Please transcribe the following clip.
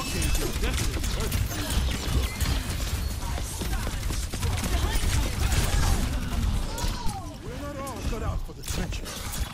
We're not cut out for the trenches.